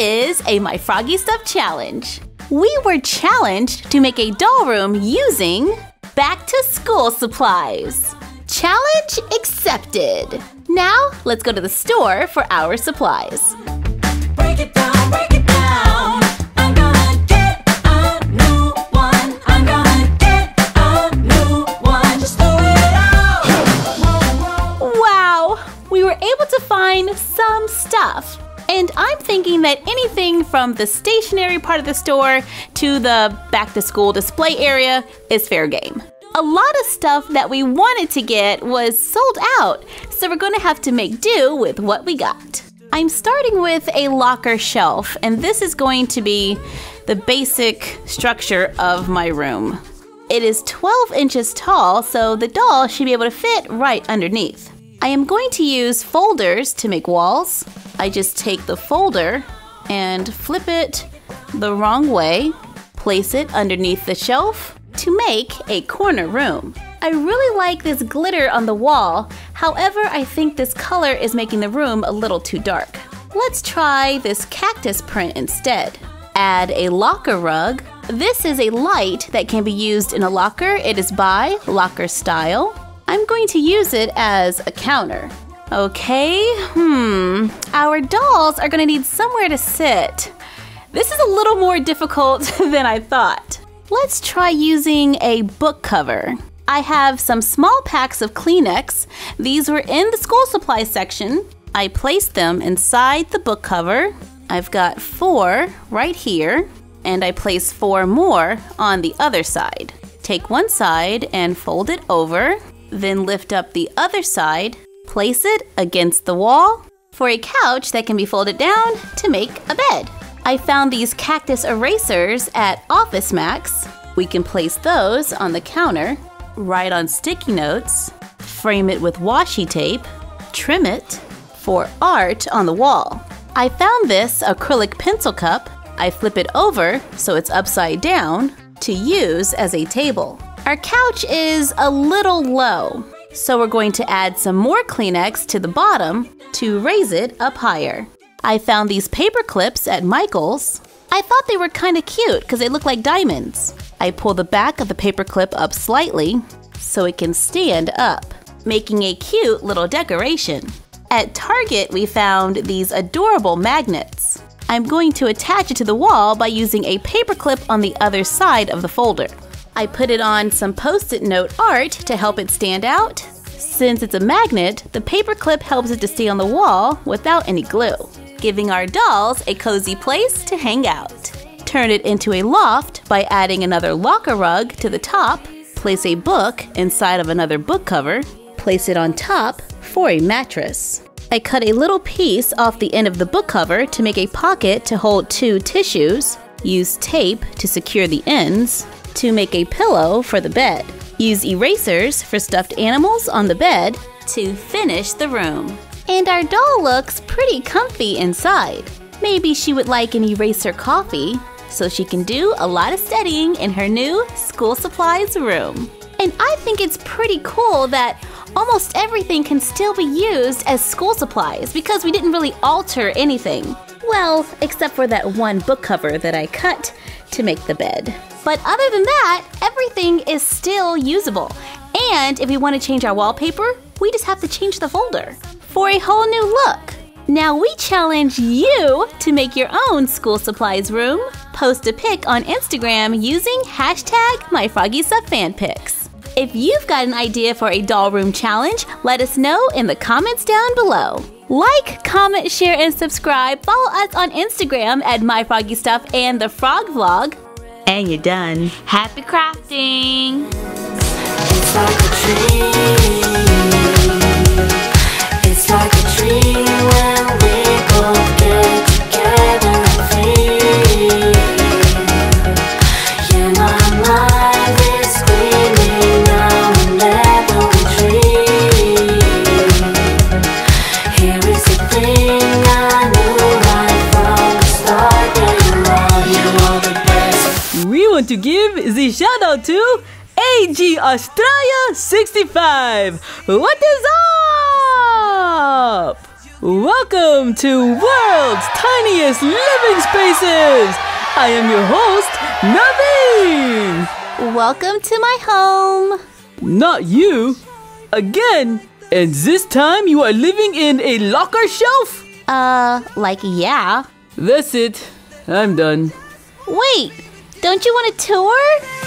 is a My Froggy Stuff challenge. We were challenged to make a doll room using back to school supplies. Challenge accepted. Now, let's go to the store for our supplies. Break it down, break it down. I'm gonna get a new one. I'm gonna get a new one. Just do it all. Wow, we were able to find some stuff. And I'm thinking that anything from the stationary part of the store to the back to school display area is fair game. A lot of stuff that we wanted to get was sold out, so we're going to have to make do with what we got. I'm starting with a locker shelf, and this is going to be the basic structure of my room. It is 12 inches tall, so the doll should be able to fit right underneath. I am going to use folders to make walls. I just take the folder and flip it the wrong way, place it underneath the shelf to make a corner room. I really like this glitter on the wall, however, I think this color is making the room a little too dark. Let's try this cactus print instead. Add a locker rug. This is a light that can be used in a locker. It is by Locker Style. I'm going to use it as a counter. Okay, hmm. Our dolls are gonna need somewhere to sit. This is a little more difficult than I thought. Let's try using a book cover. I have some small packs of Kleenex. These were in the school supply section. I placed them inside the book cover. I've got four right here, and I place four more on the other side. Take one side and fold it over, then lift up the other side, place it against the wall for a couch that can be folded down to make a bed. I found these cactus erasers at Office Max. We can place those on the counter, write on sticky notes, frame it with washi tape, trim it for art on the wall. I found this acrylic pencil cup. I flip it over so it's upside down to use as a table. Our couch is a little low, so we're going to add some more Kleenex to the bottom to raise it up higher. I found these paper clips at Michael's. I thought they were kind of cute because they look like diamonds. I pull the back of the paper clip up slightly so it can stand up, making a cute little decoration. At Target, we found these adorable magnets. I'm going to attach it to the wall by using a paper clip on the other side of the folder. I put it on some post-it note art to help it stand out. Since it's a magnet, the paper clip helps it to stay on the wall without any glue, giving our dolls a cozy place to hang out. Turn it into a loft by adding another locker rug to the top, place a book inside of another book cover, place it on top for a mattress. I cut a little piece off the end of the book cover to make a pocket to hold two tissues, use tape to secure the ends, to make a pillow for the bed. Use erasers for stuffed animals on the bed to finish the room. And our doll looks pretty comfy inside. Maybe she would like an eraser coffee so she can do a lot of studying in her new school supplies room. And I think it's pretty cool that almost everything can still be used as school supplies because we didn't really alter anything. Well, except for that one book cover that I cut to make the bed. But other than that, everything is still usable. And if we want to change our wallpaper, we just have to change the folder for a whole new look. Now we challenge you to make your own school supplies room. Post a pic on Instagram using hashtag MyFroggyStuffFanPics. If you've got an idea for a doll room challenge, let us know in the comments down below. Like, comment, share, and subscribe. Follow us on Instagram at MyFroggyStuff and The Frog Vlog. And you're done. Happy crafting! Want to give the shout out to AG Australia 65. What is up? Welcome to World's Tiniest Living Spaces! I am your host, Naveen! Welcome to my home. Not you! Again! And this time you are living in a locker shelf? Uh, like, yeah. That's it. I'm done. Wait, don't you want a tour?